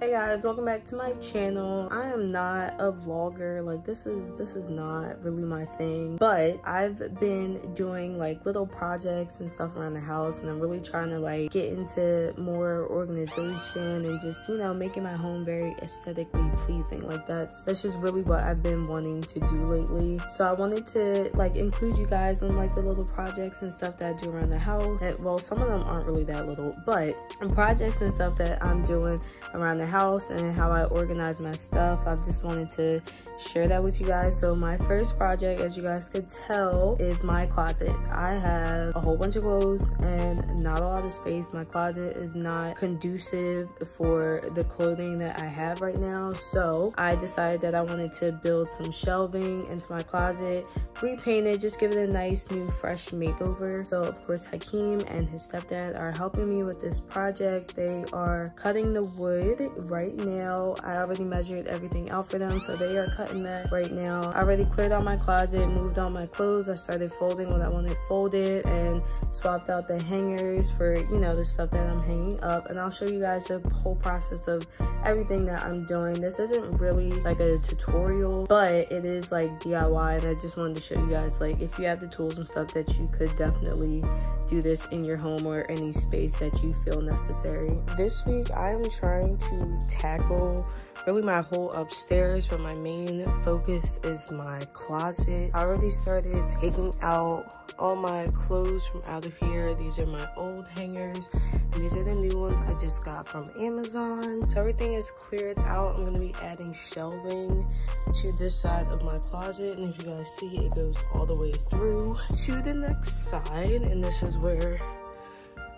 hey guys welcome back to my channel. I am not a vlogger. Like this is this is not really my thing. But i've been doing like little projects and stuff around the house and i'm really trying to like get into more organization and just you know making my home very aesthetically pleasing. Like that's that's just really what i've been wanting to do lately. So i wanted to like include you guys on like the little projects and stuff that i do around the house. And well some of them aren't really that little but projects and stuff that i'm doing around the house and how I organize my stuff. I just wanted to share that with you guys. So my first project, as you guys could tell, is my closet. I have a whole bunch of clothes and not a lot of space. My closet is not conducive for the clothing that I have right now. So I decided that I wanted to build some shelving into my closet, repaint it, just give it a nice new fresh makeover. So of course Hakeem and his stepdad are helping me with this project. They are cutting the wood right now. I already measured everything out for them, so they are cutting that right now. I already cleared out my closet, moved all my clothes. I started folding what I wanted folded and swapped out the hangers for, you know, the stuff that I'm hanging up. And I'll show you guys the whole process of everything that I'm doing. This isn't really like a tutorial, but it is like DIY. And I just wanted to show you guys, like, if you have the tools and stuff that you could definitely do this in your home or any space that you feel necessary. This week, I am trying to Um, tackle really my whole upstairs, but my main focus is my closet. I already started taking out all my clothes from out of here. These are my old hangers, and these are the new ones I just got from Amazon. So everything is cleared out. I'm gonna be adding shelving to this side of my closet, and if you guys see, it goes all the way through to the next side, and this is where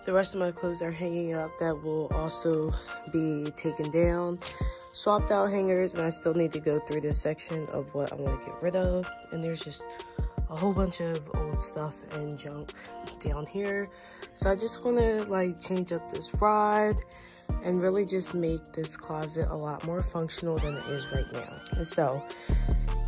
the rest of my clothes are hanging up that will also be taken down. Swapped out hangers and I still need to go through this section of what I want to get rid of. And there's just a whole bunch of old stuff and junk down here. So I just want to like change up this rod and really just make this closet a lot more functional than it is right now. And so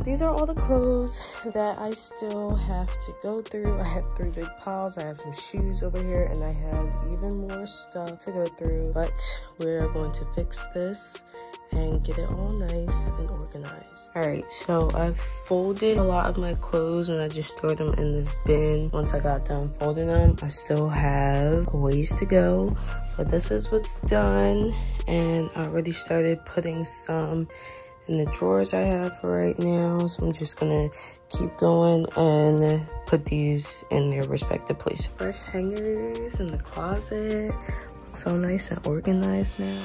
these are all the clothes that I still have to go through. I have three big piles. I have some shoes over here and I have even more stuff to go through. But we're going to fix this and get it all nice and organized. All right, so I've folded a lot of my clothes and I just threw them in this bin. Once I got done folding them, I still have a ways to go, but this is what's done. And I already started putting some in the drawers I have for right now. So I'm just gonna keep going and put these in their respective places. First hangers in the closet. So nice and organized now.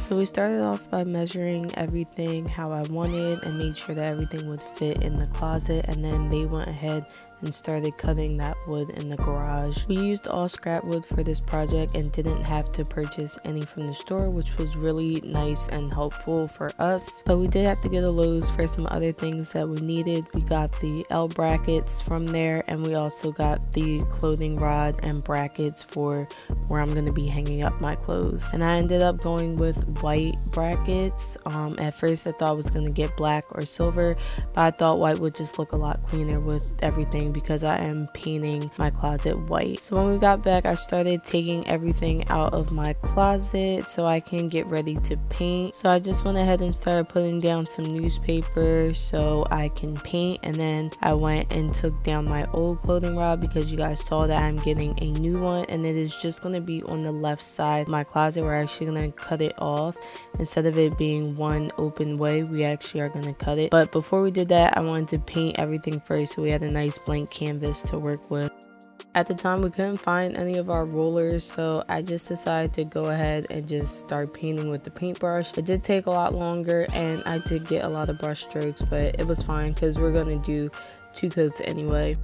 So we started off by measuring everything how I wanted and made sure that everything would fit in the closet and then they went ahead and started cutting that wood in the garage. We used all scrap wood for this project and didn't have to purchase any from the store, which was really nice and helpful for us. But we did have to go to Lowe's for some other things that we needed. We got the L brackets from there and we also got the clothing rod and brackets for where I'm going to be hanging up my clothes. And I ended up going with white brackets. Um, at first I thought I was going to get black or silver, but I thought white would just look a lot cleaner with everything because I am painting my closet white. So when we got back, I started taking everything out of my closet so I can get ready to paint. So I just went ahead and started putting down some newspaper so I can paint and then I went and took down my old clothing rod because you guys saw that I'm getting a new one and it is just going to be on the left side of my closet. We're actually going to cut it off instead of it being one open way we actually are going to cut it. But before we did that I wanted to paint everything first so we had a nice blank blank canvas to work with. At the time, we couldn't find any of our rollers, so I just decided to go ahead and just start painting with the paintbrush. It did take a lot longer, and I did get a lot of brush strokes, but it was fine because we're going to do two coats anyway.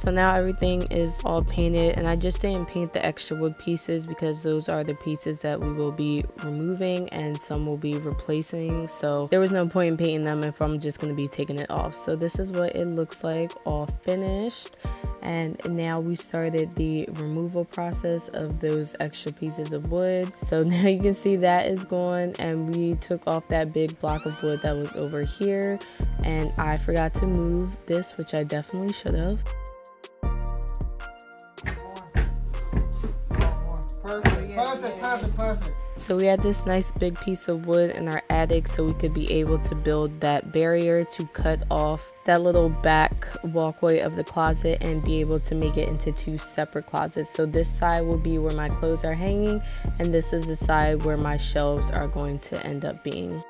So now everything is all painted and I just didn't paint the extra wood pieces because those are the pieces that we will be removing and some will be replacing. So there was no point in painting them if I'm just going to be taking it off. So this is what it looks like all finished and now we started the removal process of those extra pieces of wood so now you can see that is gone and we took off that big block of wood that was over here and I forgot to move this which I definitely should have Perfect, perfect, perfect, perfect. So we had this nice big piece of wood in our attic so we could be able to build that barrier to cut off that little back walkway of the closet and be able to make it into two separate closets. So this side will be where my clothes are hanging and this is the side where my shelves are going to end up being.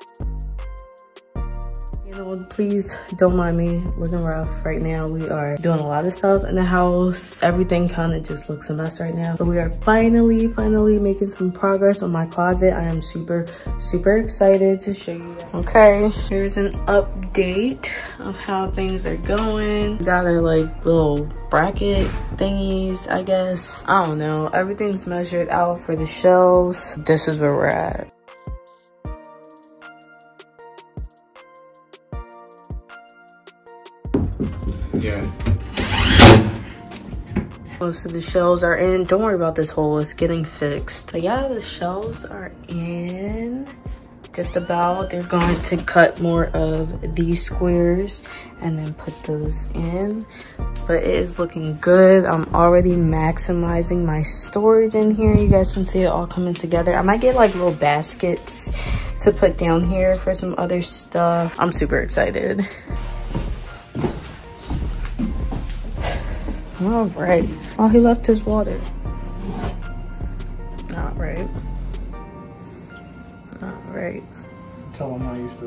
Please don't mind me looking rough right now. We are doing a lot of stuff in the house. Everything kind of just looks a mess right now. But we are finally, finally making some progress on my closet. I am super, super excited to show you. Okay, here's an update of how things are going. We got our like little bracket thingies, I guess. I don't know. Everything's measured out for the shelves. This is where we're at. Most of the shelves are in. Don't worry about this hole, it's getting fixed. But yeah, the shelves are in just about. They're going to cut more of these squares and then put those in. But it is looking good. I'm already maximizing my storage in here. You guys can see it all coming together. I might get like little baskets to put down here for some other stuff. I'm super excited. All right. Oh, he left his water. Not right. Not right. Tell him how you used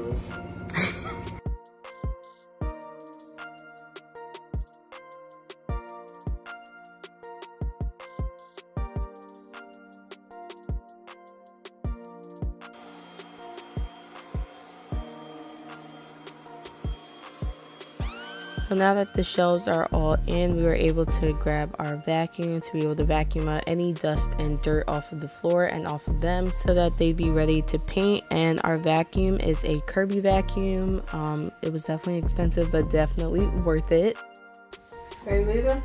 So now that the shelves are all in, we were able to grab our vacuum to be able to vacuum out any dust and dirt off of the floor and off of them so that they'd be ready to paint. And our vacuum is a Kirby vacuum. Um, it was definitely expensive, but definitely worth it. Are you leaving?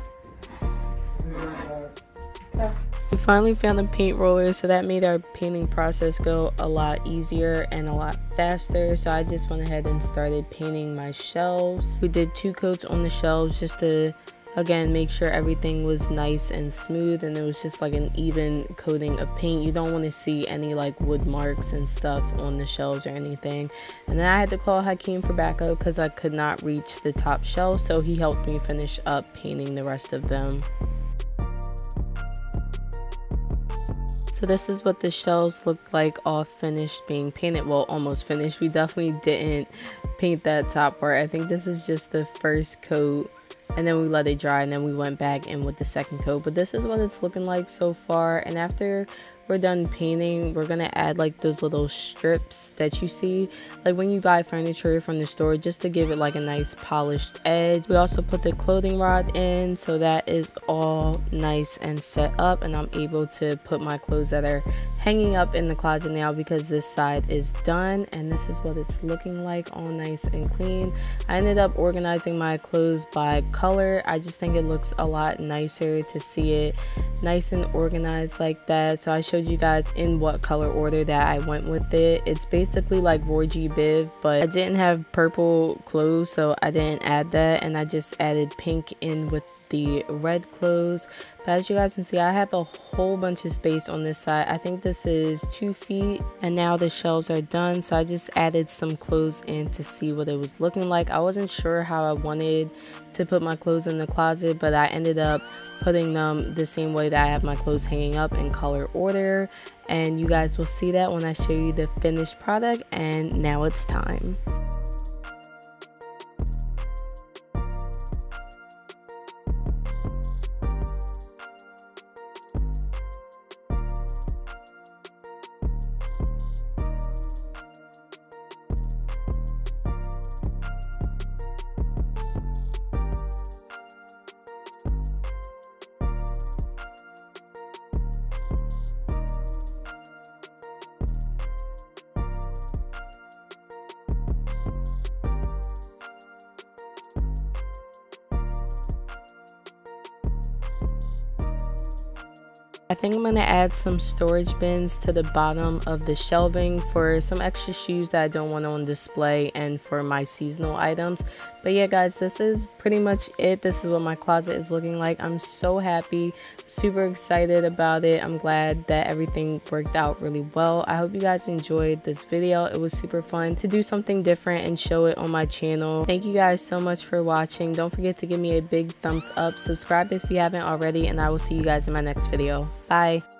We finally found the paint roller, so that made our painting process go a lot easier and a lot faster. So I just went ahead and started painting my shelves. We did two coats on the shelves just to again make sure everything was nice and smooth and it was just like an even coating of paint you don't want to see any like wood marks and stuff on the shelves or anything and then i had to call hakeem for backup because i could not reach the top shelf so he helped me finish up painting the rest of them So this is what the shelves look like all finished being painted. Well, almost finished. We definitely didn't paint that top part. I think this is just the first coat and then we let it dry and then we went back in with the second coat but this is what it's looking like so far and after we're done painting we're gonna add like those little strips that you see. Like when you buy furniture from the store just to give it like a nice polished edge. We also put the clothing rod in so that is all nice and set up and i'm able to put my clothes that are hanging up in the closet now because this side is done and this is what it's looking like all nice and clean. I ended up organizing my clothes by color. I just think it looks a lot nicer to see it nice and organized like that. So i showed you guys in what color order that I went with it. It's basically like Roy G. Biv, but I didn't have purple clothes, so I didn't add that, and I just added pink in with the red clothes. But as you guys can see, I have a whole bunch of space on this side. I think this is two feet, and now the shelves are done, so I just added some clothes in to see what it was looking like. I wasn't sure how I wanted to put my clothes in the closet, but I ended up putting them the same way that I have my clothes hanging up in color order. And you guys will see that when I show you the finished product. And now it's time. I think I'm to add some storage bins to the bottom of the shelving for some extra shoes that I don't want on display and for my seasonal items. But yeah guys, this is pretty much it. This is what my closet is looking like. I'm so happy, super excited about it. I'm glad that everything worked out really well. I hope you guys enjoyed this video. It was super fun to do something different and show it on my channel. Thank you guys so much for watching. Don't forget to give me a big thumbs up. Subscribe if you haven't already and I will see you guys in my next video. Bye.